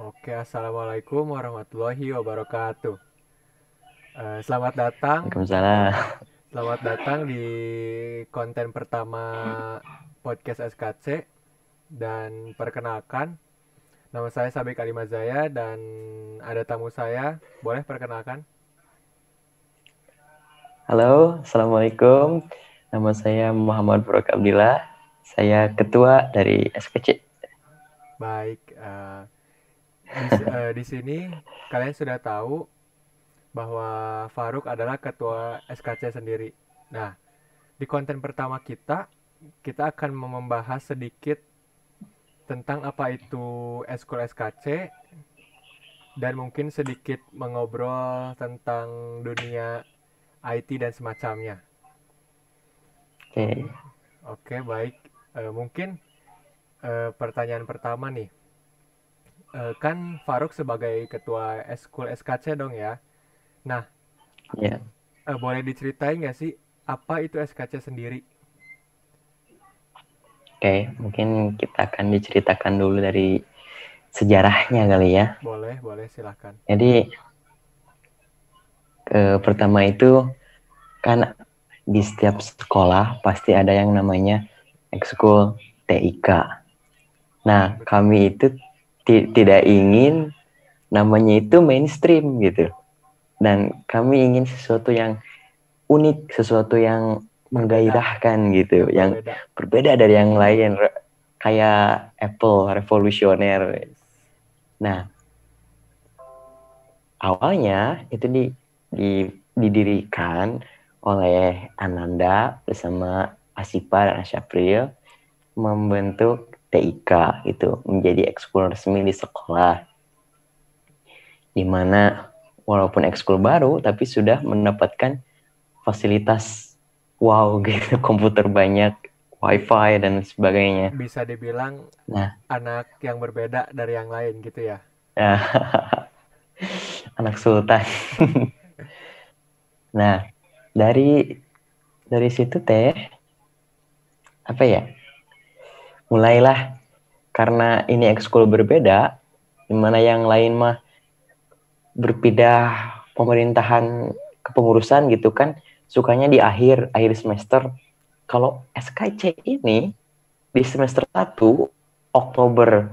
Oke, assalamualaikum warahmatullahi wabarakatuh. Eh, selamat datang, Waalaikumsalam. selamat datang di konten pertama podcast SKC dan perkenalkan nama saya Sabik Alimazaya dan ada tamu saya, boleh perkenalkan? Halo, Assalamualaikum. Nama saya Muhammad Faruk Abdillah. Saya ketua dari SKC. Baik, eh, di, eh, di sini kalian sudah tahu bahwa Faruk adalah ketua SKC sendiri. Nah, di konten pertama kita, kita akan membahas sedikit tentang apa itu eskul SKC dan mungkin sedikit mengobrol tentang dunia IT dan semacamnya. Oke, Oke, baik. Eh, mungkin eh, pertanyaan pertama nih. Eh, kan Faruk sebagai ketua eskul SKC dong ya. Nah, ya. eh, boleh diceritain nggak sih apa itu SKC sendiri? Oke, mungkin kita akan diceritakan dulu dari sejarahnya kali ya. Boleh, boleh silahkan. Jadi, eh, pertama itu kan di setiap sekolah pasti ada yang namanya ekskul TIK. Nah, kami itu tidak ingin namanya itu mainstream gitu. Dan kami ingin sesuatu yang unik, sesuatu yang menggairahkan gitu, yang Berbeda. berbeda dari yang lain, kayak Apple revolusioner. Nah, awalnya itu di, di- didirikan oleh Ananda bersama Asipa dan Asyapril membentuk TIK itu menjadi ekskul resmi di sekolah. Di mana walaupun ekskul baru tapi sudah mendapatkan fasilitas wow gitu, komputer banyak, wifi dan sebagainya. Bisa dibilang Nah. anak yang berbeda dari yang lain gitu ya. Ya. Anak sultan. nah, dari dari situ teh apa ya? Mulailah karena ini ekskul berbeda, di mana yang lain mah berpindah pemerintahan kepengurusan gitu kan, sukanya di akhir akhir semester. Kalau SKC ini di semester 1 Oktober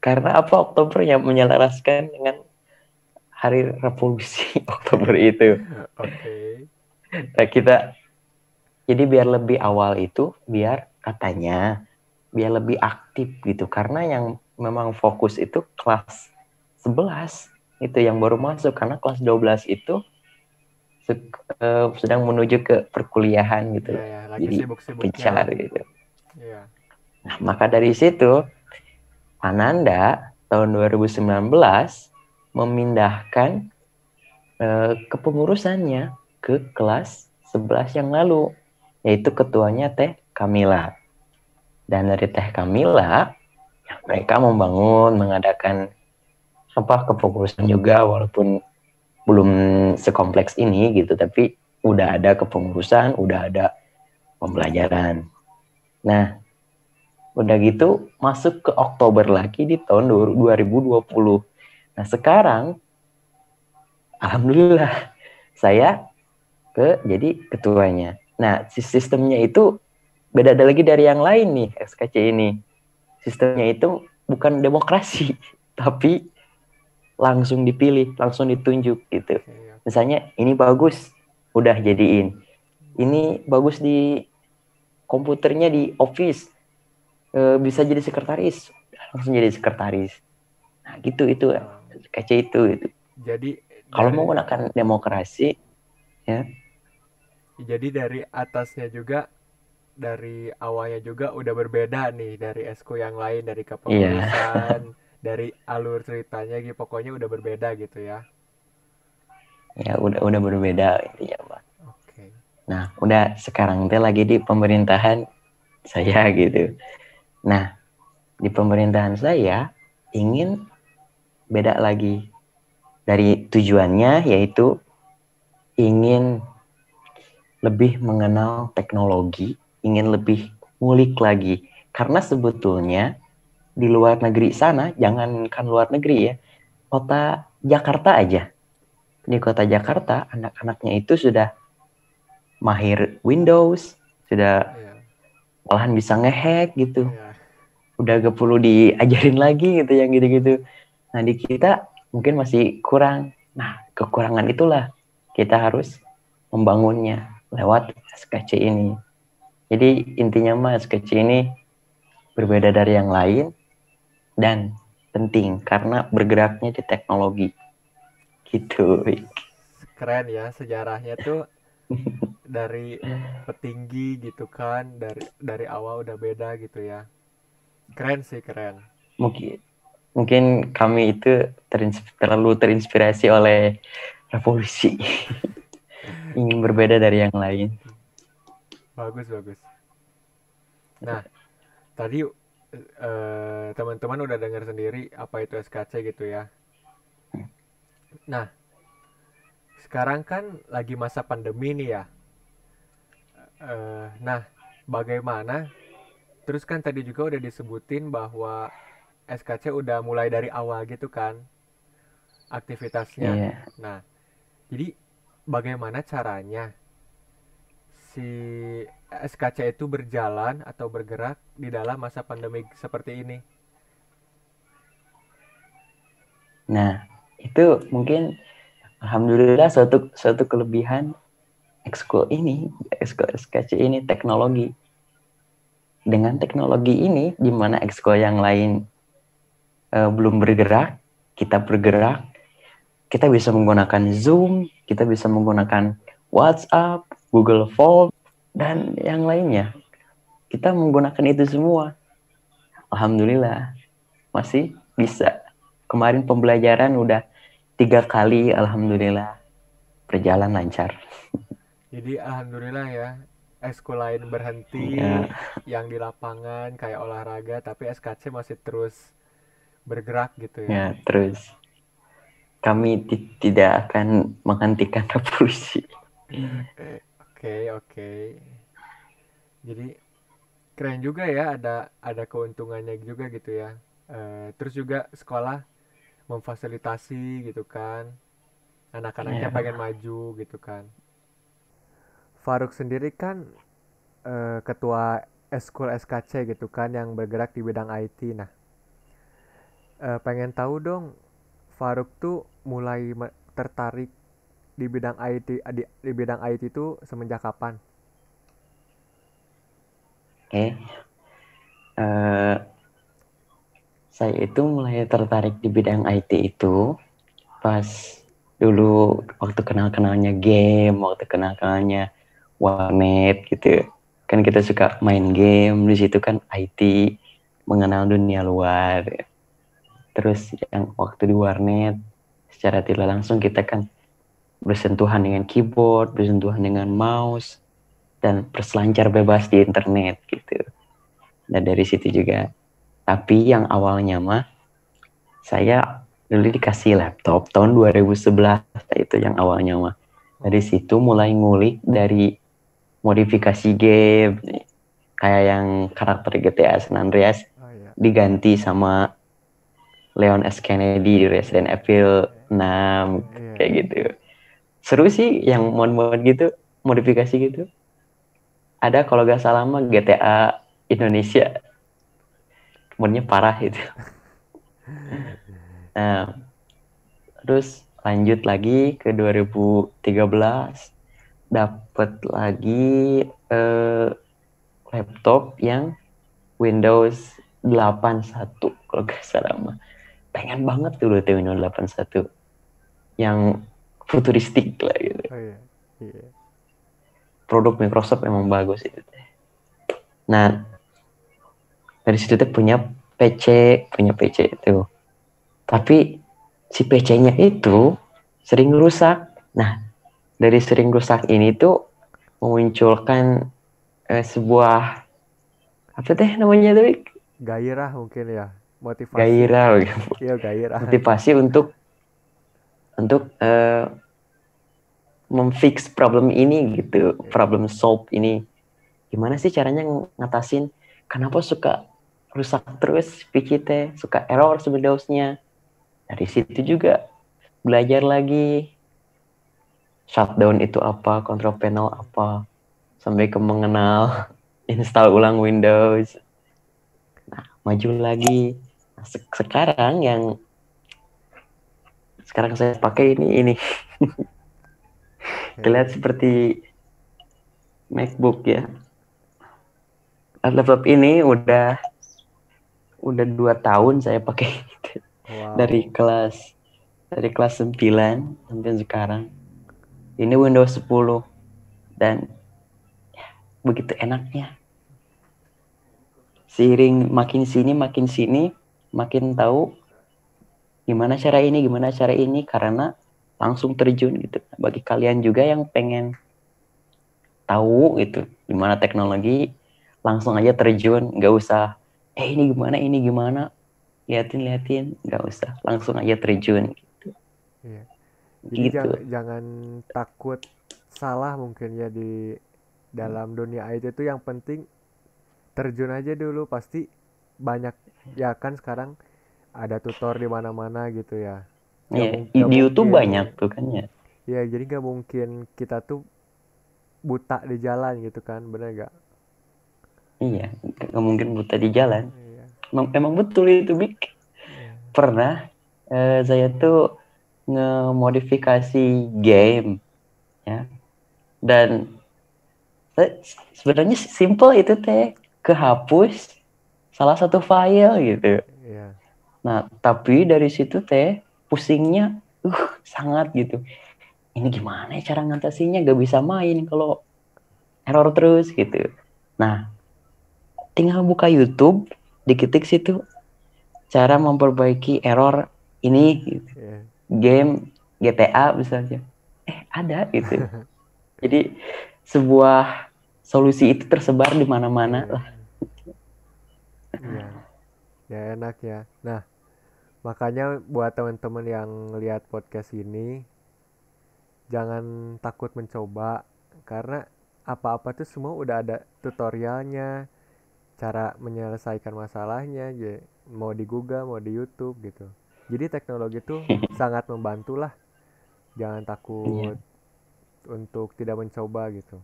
karena apa Oktober yang menyelaraskan dengan hari revolusi Oktober itu. Oke. Nah, kita jadi biar lebih awal itu biar katanya biar lebih aktif gitu karena yang memang fokus itu kelas 11 itu yang baru masuk karena kelas 12 itu se- eh, sedang menuju ke perkuliahan gitu Iya ya, lagi Jadi pencar gitu. Iya. Nah, maka dari situ Ananda tahun 2019 memindahkan eh, kepengurusannya ke kelas 11 yang lalu, yaitu ketuanya Teh Kamila. Dan dari Teh Kamila, ya, mereka membangun, mengadakan apa kepengurusan juga, walaupun belum sekompleks ini gitu, tapi udah ada kepengurusan, udah ada pembelajaran. Nah, udah gitu masuk ke Oktober lagi di tahun 2020. Nah, sekarang alhamdulillah saya ke jadi ketuanya. Nah, si- sistemnya itu beda lagi dari yang lain nih SKC ini. Sistemnya itu bukan demokrasi, tapi langsung dipilih, langsung ditunjuk gitu. Oke, ya. Misalnya ini bagus, udah jadiin. Ini bagus di komputernya di Office, Eh, bisa jadi sekretaris, langsung jadi sekretaris. Nah gitu itu SKC itu. itu. Jadi Kalau menggunakan demokrasi, Jadi dari atasnya juga dari awalnya juga udah berbeda nih dari esku yang lain dari kepengurusan dari alur ceritanya gitu pokoknya udah berbeda gitu ya. ya udah udah berbeda intinya Pak. Oke. Nah udah sekarang teh lagi di pemerintahan saya gitu. Nah di pemerintahan saya ingin beda lagi dari tujuannya yaitu ingin lebih mengenal teknologi, ingin lebih ngulik lagi. Karena sebetulnya di luar negeri sana, jangankan luar negeri ya, kota Jakarta aja. Di kota Jakarta, anak-anaknya itu sudah mahir Windows, sudah Iya. malahan bisa ngehack gitu. Iya. Udah gak perlu diajarin lagi gitu yang gitu-gitu. Nah di kita mungkin masih kurang. Nah kekurangan itulah kita harus membangunnya lewat SKC ini. Jadi intinya mah SKC ini berbeda dari yang lain dan penting karena bergeraknya di teknologi. Gitu. Keren ya sejarahnya tuh dari petinggi gitu kan, dari dari awal udah beda gitu ya. Keren sih, keren. Mungkin mungkin kami itu terins- terlalu terinspirasi oleh revolusi. Ingin berbeda dari yang lain. Bagus, bagus. Nah, tadi eh, teman-teman udah dengar sendiri apa itu SKC gitu ya. Nah, sekarang kan lagi masa pandemi nih ya. Eh, nah, bagaimana? Terus kan tadi juga udah disebutin bahwa SKC udah mulai dari awal gitu kan aktivitasnya. Iya. Nah, jadi bagaimana caranya si SKC itu berjalan atau bergerak di dalam masa pandemi seperti ini? Nah, itu mungkin alhamdulillah suatu suatu kelebihan ekskul ini, ekskul SKC ini teknologi. Dengan teknologi ini di mana ekskul yang lain eh, belum bergerak, kita bergerak, kita bisa menggunakan Zoom, kita bisa menggunakan WhatsApp, Google Form dan yang lainnya. Kita menggunakan itu semua. Alhamdulillah masih bisa kemarin pembelajaran udah tiga kali alhamdulillah berjalan lancar Jadi alhamdulillah ya, ekskul lain berhenti Ya. yang di lapangan kayak olahraga, tapi SKC masih terus bergerak gitu ya. ya terus kami ti- tidak akan menghentikan revolusi Oke, oke. Jadi keren juga ya ada ada keuntungannya juga gitu ya. Eh, terus juga sekolah memfasilitasi gitu kan. Anak-anaknya Iya. pengen maju gitu kan. Faruk sendiri kan eh, ketua eskul SKC gitu kan yang bergerak di bidang IT. Nah, eh, pengen tahu dong Faruk tuh mulai tertarik di bidang IT di, di bidang IT itu semenjak kapan? oke. Eh, saya itu mulai tertarik di bidang IT itu pas dulu waktu kenal-kenalnya game waktu kenal-kenalnya warnet gitu. Kan kita suka main game di situ kan IT mengenal dunia luar. Terus yang waktu di warnet secara tidak langsung kita kan bersentuhan dengan keyboard bersentuhan dengan mouse dan berselancar bebas di internet gitu. Dan dari situ juga. Tapi yang awalnya mah saya dulu dikasih laptop tahun 2011 itu yang awalnya mah. Dari situ mulai ngulik dari modifikasi game kayak yang karakter GTA San Andreas Oh iya. diganti sama Leon S. Kennedy di Resident Evil 6 Iya. kayak gitu seru sih yang mod-mod gitu modifikasi gitu. Ada kalau gak salah mah GTA Indonesia. Modnya parah itu nah terus lanjut lagi ke 2013 dapat lagi eh, laptop yang Windows 81 kalau gak salah mah. Pengen banget dulu tuh Windows 81 yang futuristik lah gitu Oh iya. Iya. produk Microsoft emang bagus itu. Nah, dari situ tuh punya PC, punya PC itu. Tapi si PC-nya itu sering rusak. Nah, dari sering rusak ini tuh memunculkan eh, sebuah apa teh namanya tuh? Gairah mungkin ya. Motivasi. gairah, Iya, gairah. motivasi untuk untuk eh, memfix problem ini gitu, problem solve ini. Gimana sih caranya ng- ngatasin? Kenapa suka rusak terus PC teh suka error Windowsnya dari situ juga belajar lagi shutdown itu apa control panel apa sampai ke mengenal install ulang Windows nah, maju lagi nah, sekarang yang sekarang saya pakai ini ini. Terlihat seperti MacBook ya. Laptop ini udah udah dua tahun saya pakai wow. dari kelas dari kelas 9 sampai sekarang. Ini Windows 10 dan ya, begitu enaknya. Seiring makin sini makin sini makin tahu gimana cara ini gimana cara ini karena langsung terjun gitu. Bagi kalian juga yang pengen tahu gitu gimana teknologi langsung aja terjun. Nggak usah eh ini gimana ini gimana? Liatin liatin. Nggak usah langsung aja terjun gitu. Iya. Jadi gitu. jangan, jangan takut salah mungkin ya di dalam dunia IT itu. Yang penting terjun aja dulu. Pasti banyak ya kan sekarang ada tutor di mana-mana gitu ya. Iya, di mungkin, YouTube banyak tuh kan ya. Iya, jadi nggak mungkin kita tuh buta di jalan gitu kan, bener gak? Iya, nggak mungkin buta di jalan. Iya. Emang, emang betul itu, Bik. Iya. Pernah eh, saya tuh ngemodifikasi game ya dan sebenarnya simple itu teh kehapus salah satu file gitu. Nah tapi dari situ teh pusingnya uh sangat gitu. Ini gimana ya cara ngatasinya? Gak bisa main kalau error terus gitu. Nah tinggal buka YouTube diketik situ cara memperbaiki error ini gitu. yeah game GTA misalnya. Eh ada gitu. Jadi sebuah solusi itu tersebar di mana-mana lah. Ya. ya enak ya. Nah makanya buat teman-teman yang lihat podcast ini jangan takut mencoba karena apa-apa tuh semua udah ada tutorialnya cara menyelesaikan masalahnya ya mau di Google mau di YouTube gitu. Jadi teknologi itu sangat membantu lah jangan takut iya. untuk tidak mencoba gitu.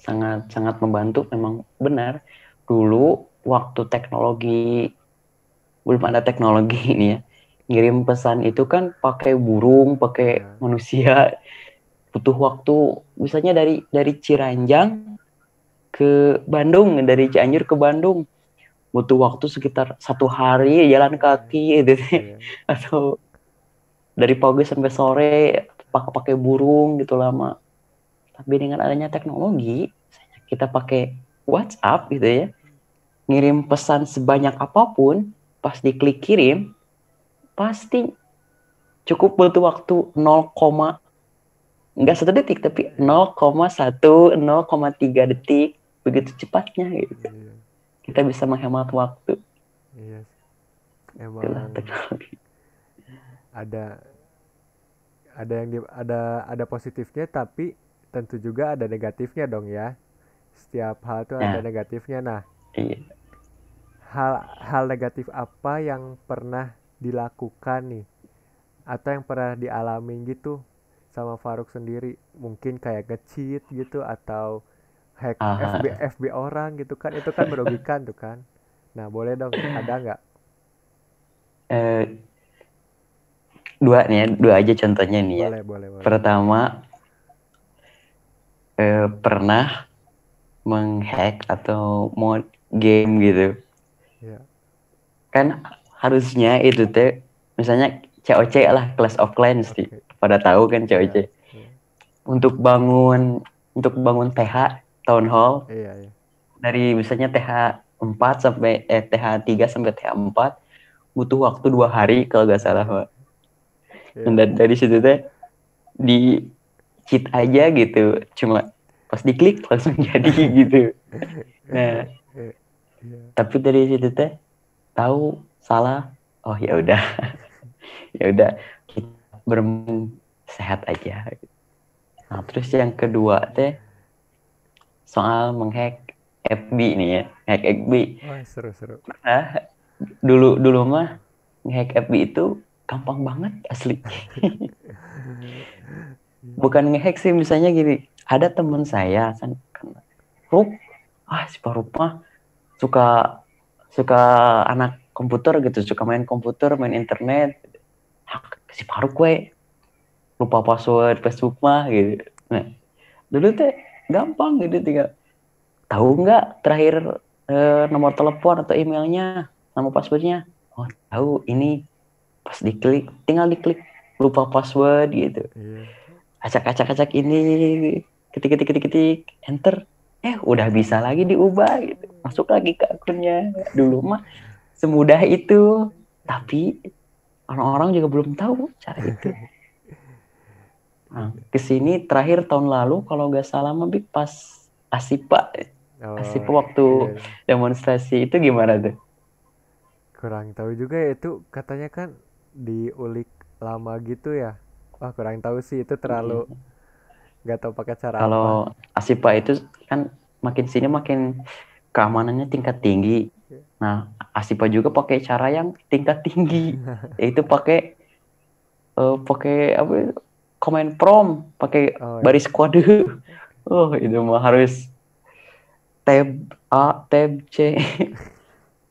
Sangat sangat membantu memang benar. Dulu waktu teknologi belum ada teknologi ini ya. Ngirim pesan itu kan pakai burung pakai ya. manusia. Butuh waktu misalnya dari dari Ciranjang ke Bandung dari Cianjur ke Bandung. Butuh waktu sekitar satu hari jalan kaki gitu. Yeah. atau dari pagi sampai sore pakai pakai burung gitu lama. Tapi dengan adanya teknologi kita pakai WhatsApp gitu ya ngirim pesan sebanyak apa pun pas diklik kirim pasti cukup butuh waktu 0, enggak satu detik tapi 0,1 0,3 detik begitu cepatnya gitu. Yeah kita bisa menghemat waktu iya emang teknologi ada ada yang di, ada ada positifnya tapi tentu juga ada negatifnya dong ya setiap hal itu ada nah. negatifnya nah iya. Hal hal negatif apa yang pernah dilakukan nih? Atau yang pernah dialami gitu sama Faruk sendiri? Mungkin kayak ngecit gitu atau hack FB FB orang gitu kan? Itu kan merugikan tuh kan? Nah boleh dong ada nggak? Eh, dua nih ya, dua aja contohnya nih ya. Boleh, boleh, boleh. pertama eh, pernah menghack atau mod game gitu ya. kan harusnya itu teh misalnya COC lah Clash of Clans okay. pada tahu kan COC ya, ya. untuk bangun untuk bangun TH town hall. Iya, iya. Dari misalnya TH 4 sampai eh TH 3 sampai TH 4 butuh waktu dua hari kalau nggak salah, Pak. Iya. Dan dari situ teh di cheat aja gitu, cuma pas diklik langsung jadi gitu. Nah, iya. tapi dari situ teh tahu salah, oh ya udah, ya udah kita bermain sehat aja. Nah terus yang kedua teh soal menghack FB nih ya, hack FB. Wah, seru-seru. Nah, dulu dulu mah hack FB itu gampang banget asli. Bukan ngehack sih misalnya gini, ada teman saya kan Rup, ah si Parup mah suka suka anak komputer gitu, suka main komputer, main internet. Si Parup gue lupa password Facebook mah gitu. Nah, dulu teh gampang gitu tinggal tahu nggak terakhir eh, nomor telepon atau emailnya, nama passwordnya? Oh tahu ini pas diklik, tinggal diklik lupa password gitu. Iya. Acak-acak-acak ini ketik ketik ketik ketik enter eh udah bisa lagi diubah gitu masuk lagi ke akunnya dulu mah semudah itu tapi orang-orang juga belum tahu cara itu nah, ke sini terakhir tahun lalu kalau nggak salah mah Bik, pas asipa Oh, asipa waktu iya. demonstrasi itu gimana tuh Kurang tahu juga ya itu katanya kan diulik lama gitu ya. Wah, kurang tahu sih itu terlalu nggak tahu pakai cara apa. kalau asipa itu kan makin sini makin keamanannya tingkat tinggi. Nah asipa juga pakai cara yang tingkat tinggi. Yaitu pakai eh, pakai apa ya, command prompt pakai Oh, iya. baris kode. Oh itu mah harus tab A tab C.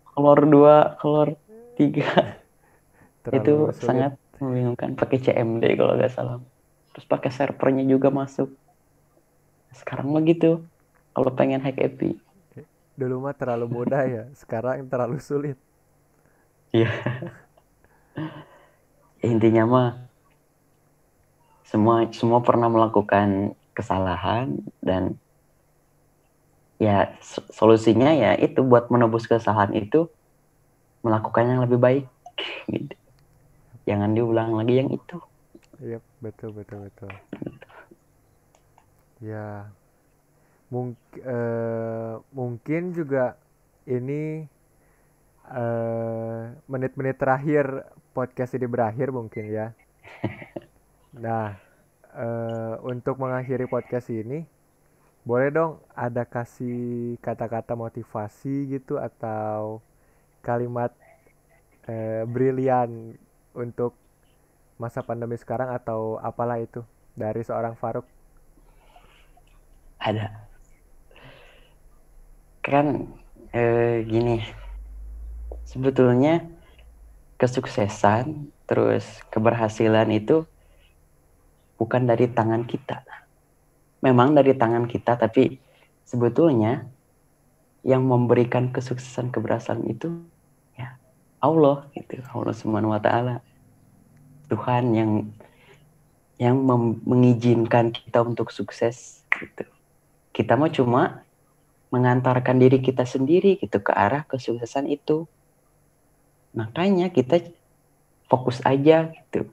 Kolor 2 kolor 3 Terlalu itu sulit. sangat membingungkan. Pakai CMD kalau nggak salah. Terus pakai servernya juga masuk. Sekarang mah gitu. Kalau pengen hack API Dulu mah terlalu mudah ya, sekarang terlalu sulit. intinya mah semua semua pernah melakukan kesalahan dan ya so- solusinya ya itu buat menebus kesalahan itu melakukan yang lebih baik gitu. jangan diulang lagi yang itu Iya, betul betul betul. Ya, mungkin mungkin juga ini eh, menit-menit terakhir podcast ini berakhir mungkin ya. Nah, eh, untuk mengakhiri podcast ini, boleh dong ada kasih kata-kata motivasi gitu atau kalimat eh, brilian untuk masa pandemi sekarang atau apalah itu dari seorang Faruk. ada kan eh, gini. Sebetulnya kesuksesan terus keberhasilan itu bukan dari tangan kita. Memang dari tangan kita tapi sebetulnya yang memberikan kesuksesan keberhasilan itu ya Allah gitu. Allah subhanahu wa taala. Tuhan yang yang mengizinkan kita untuk sukses gitu. Kita mah cuma mengantarkan diri kita sendiri gitu ke arah kesuksesan itu. Makanya kita fokus aja gitu.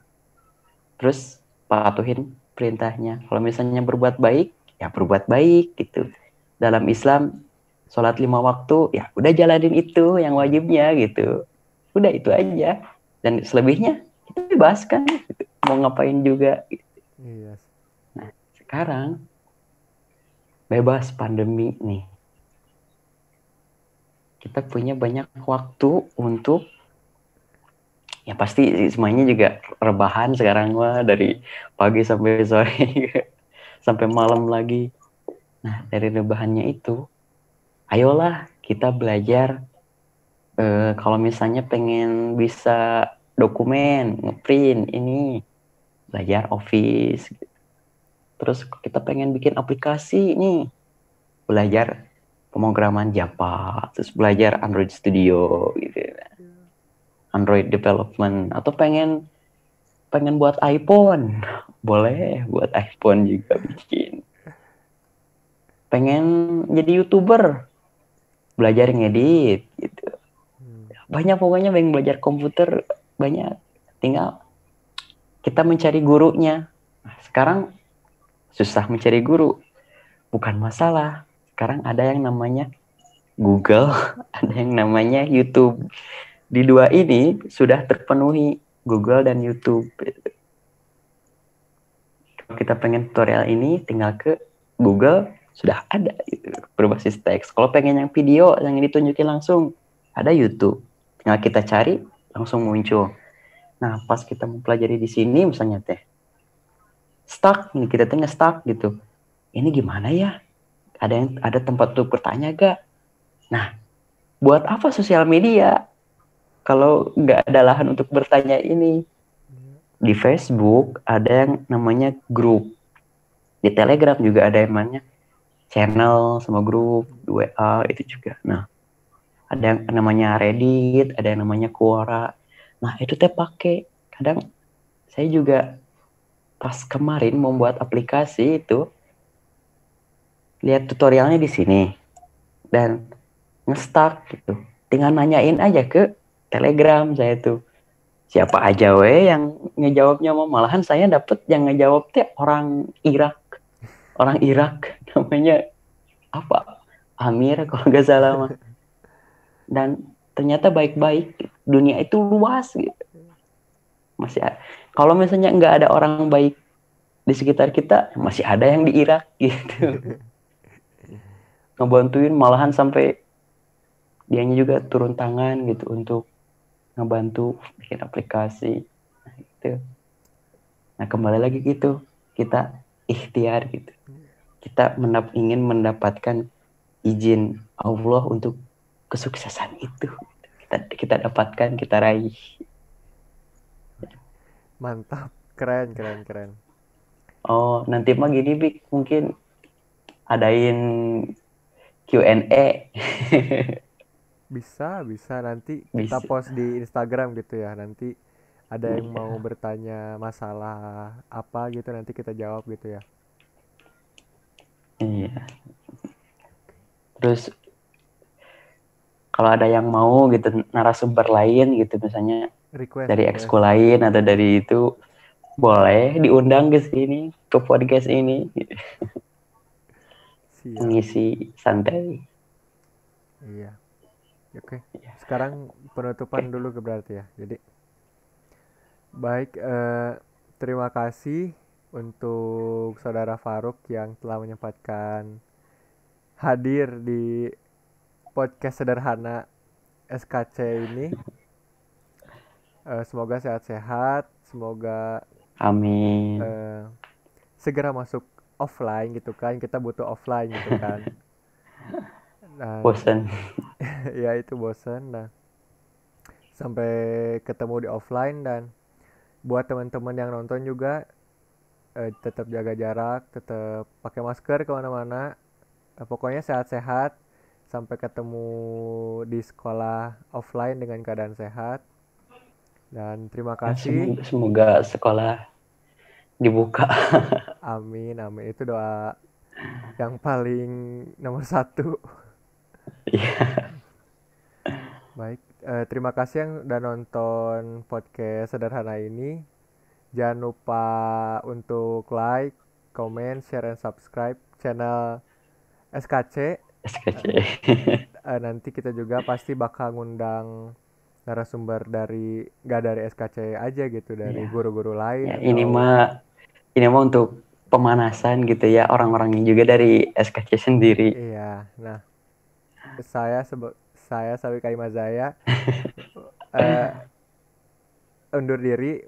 Terus patuhin perintahnya. Kalau misalnya berbuat baik, ya berbuat baik gitu. Dalam Islam, sholat lima waktu, ya udah jalanin itu yang wajibnya gitu. Udah itu aja. Dan selebihnya kita bebas kan, gitu. mau ngapain juga. gitu. Iya. Sekarang bebas pandemi nih. Kita punya banyak waktu untuk ya pasti semuanya juga rebahan sekarang mah dari pagi sampai sore sampai malam lagi. Nah, dari rebahannya itu ayolah kita belajar eh, kalau misalnya pengen bisa dokumen, ngeprint ini belajar Office Terus kita pengen bikin aplikasi nih, belajar pemrograman Java, terus belajar Android Studio gitu. Android development atau pengen pengen buat iPhone, boleh buat iPhone juga bikin. Pengen jadi YouTuber, belajar ngedit gitu. Banyak pokoknya yang belajar komputer banyak. Tinggal kita mencari gurunya. Nah, sekarang susah mencari guru. Bukan masalah. Sekarang ada yang namanya Google, ada yang namanya YouTube. Di dua ini sudah terpenuhi Google dan YouTube. Kalau kita pengen tutorial ini tinggal ke Google, sudah ada gitu, berbasis teks. Kalau pengen yang video yang ditunjukin langsung ada YouTube. Tinggal kita cari langsung muncul. Nah, pas kita mempelajari di sini misalnya teh stuck nih kita tengah stuck gitu. Ini gimana ya? Ada yang ada tempat untuk bertanya gak? Nah, buat apa sosial media kalau nggak ada lahan untuk bertanya ini? Di Facebook ada yang namanya grup. Di Telegram juga ada yang namanya channel sama grup, WA itu juga. Nah, ada yang namanya Reddit, ada yang namanya Quora. Nah, itu teh pakai. Kadang saya juga pas kemarin membuat aplikasi itu lihat tutorialnya di sini dan ngestak gitu. Tinggal nanyain aja ke Telegram saya tuh. Siapa aja we yang ngejawabnya mau malahan saya dapet yang ngejawab teh orang Irak. Orang Irak namanya apa? Amir kalau nggak salah mah. Dan ternyata baik-baik. Dunia itu luas gitu. Masih. Kalau misalnya nggak ada orang baik di sekitar kita, masih ada yang di Irak gitu. Ngebantuin malahan sampai dianya juga turun tangan gitu untuk ngebantu bikin aplikasi. Nah, gitu. Nah kembali lagi gitu, kita ikhtiar gitu. Kita mendap ingin mendapatkan izin Allah untuk kesuksesan itu. Kita kita dapatkan, kita raih. Mantap, keren, keren, keren. Oh, nanti mah gini Bik, mungkin adain Q&A. Bisa, bisa nanti kita Bisa. post di Instagram gitu ya. Nanti ada yang mau bertanya masalah apa gitu nanti kita jawab gitu ya. Iya. Terus kalau ada yang mau gitu narasumber lain gitu misalnya Request. dari ekskul lain atau dari itu boleh diundang ke sini ke podcast ini Siap. mengisi santai. Iya. Oke. Iya. Sekarang penutupan dulu ke berarti ya. Jadi baik eh, terima kasih untuk saudara Faruk yang telah menyempatkan hadir di podcast sederhana SKC ini. Eh, semoga sehat-sehat, semoga Amin. eh, segera masuk offline gitu kan. Kita butuh offline gitu kan. Dan Bosan. ya itu bosen nah sampai ketemu di offline dan buat teman-teman yang nonton juga eh, tetap jaga jarak tetap pakai masker ke mana-mana Eh, pokoknya sehat-sehat sampai ketemu di sekolah offline dengan keadaan sehat dan terima kasih Semoga, semoga sekolah dibuka. amin amin itu doa yang paling nomor satu Iya. Baik, eh, terima kasih yang udah nonton podcast sederhana ini. Jangan lupa untuk like, comment, share, and subscribe channel SKC. SKC. Eh, nanti kita juga pasti bakal ngundang narasumber dari gak dari SKC aja gitu, dari Iya. guru-guru lain. Ya, ini mah ini mah untuk pemanasan gitu ya orang-orang juga dari SKC sendiri. Iya, nah saya sebe- saya Sawi Kaimazaya eh undur diri.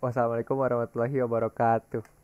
Wassalamualaikum warahmatullahi wabarakatuh.